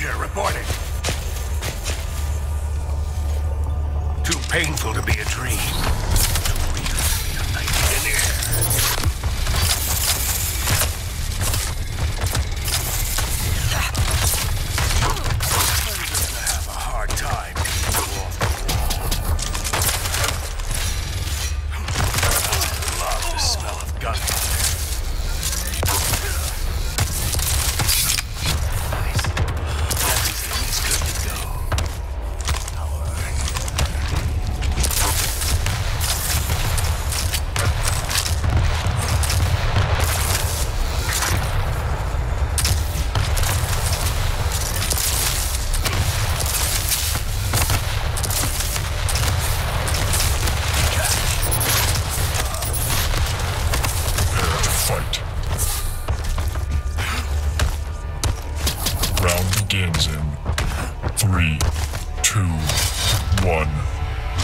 Danger reported. Too painful to be a dream.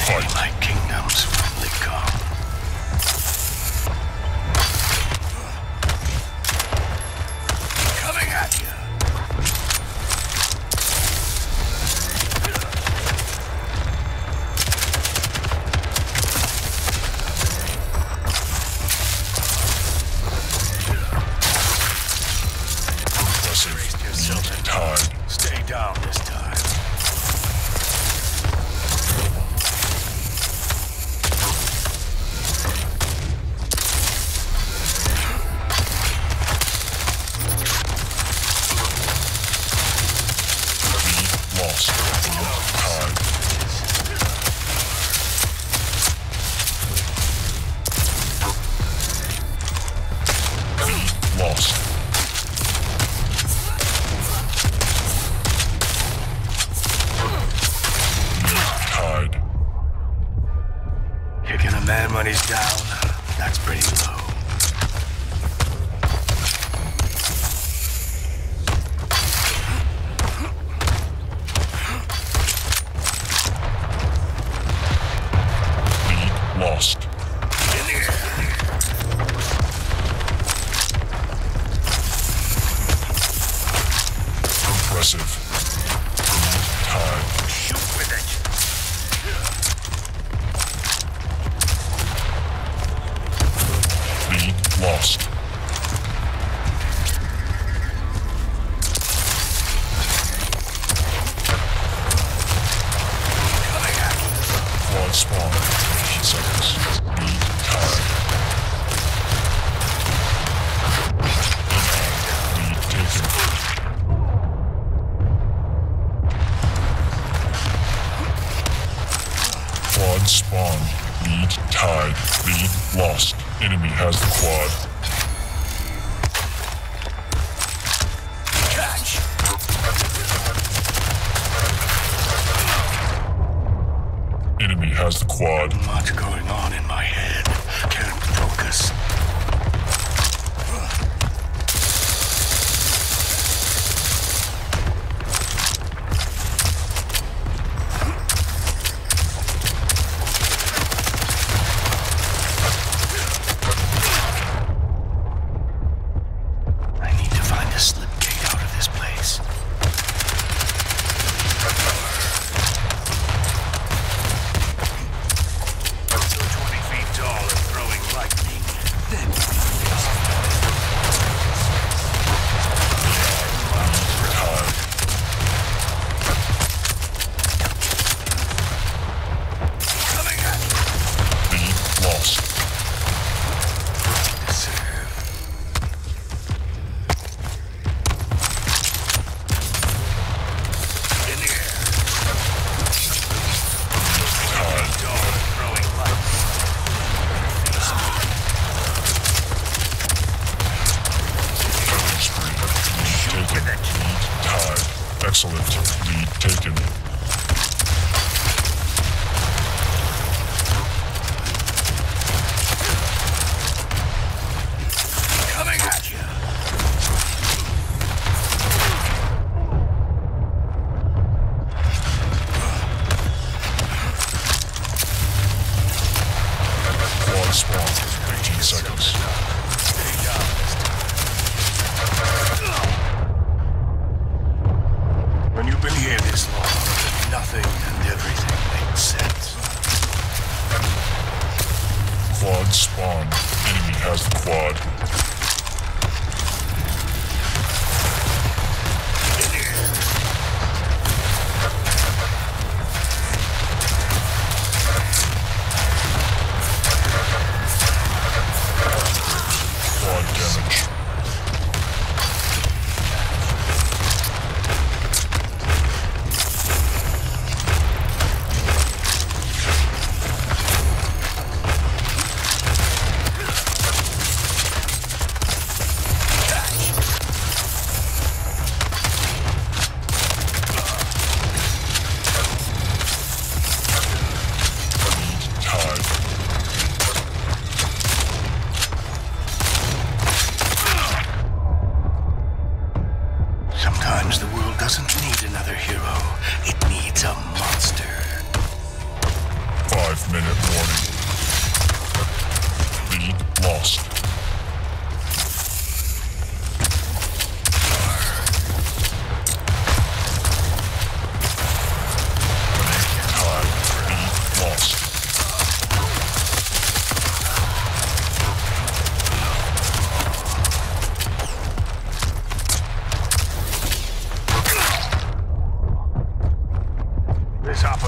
My kingdoms finally come. Coming at you. Time. Stay down this Enemy has the quad. Catch! Enemy has the quad. Much going on in my head. Can't focus. Quad spawn. Enemy has the quad. Quad damage.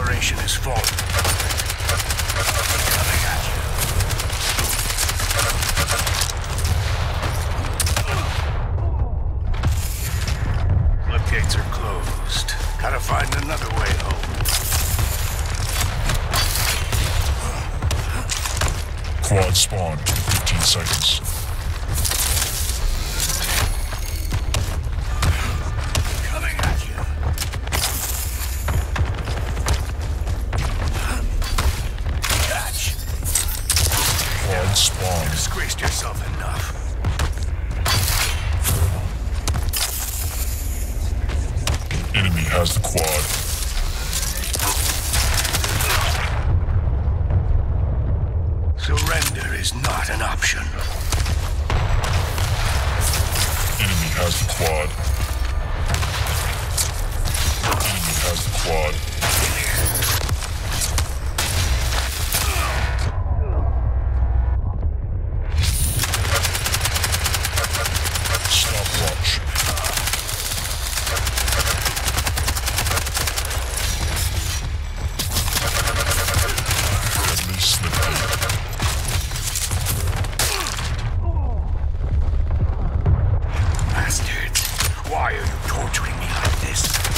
Operation is full. Coming at are closed. Gotta find another way home. Quad spawn, in 15 seconds. has the quad. Surrender is not an option. Enemy has the quad. Enemy has the quad. Why are you torturing me like this?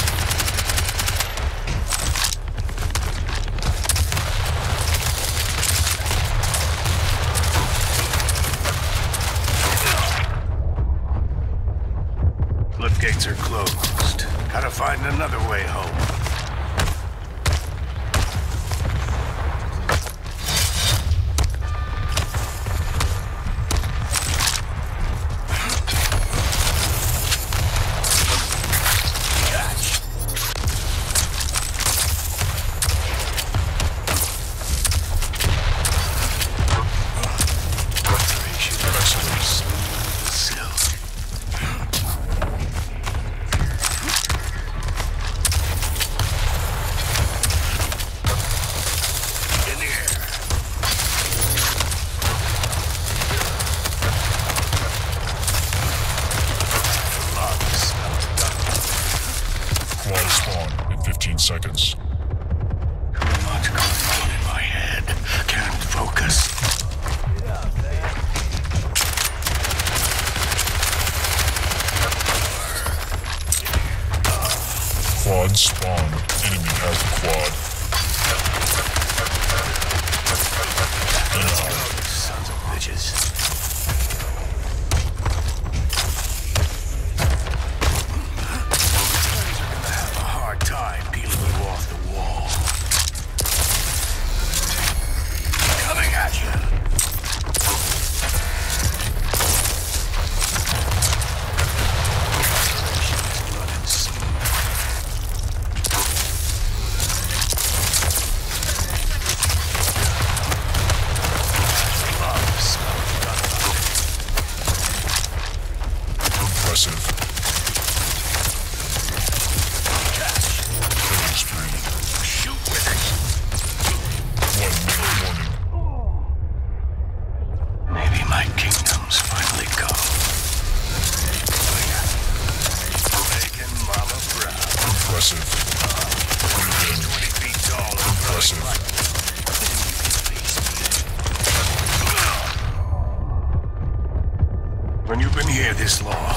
kingdoms finally go. Oh. Bacon Mama Brown. Impressive. 20 feet tall. Impressive. When you've been here this long,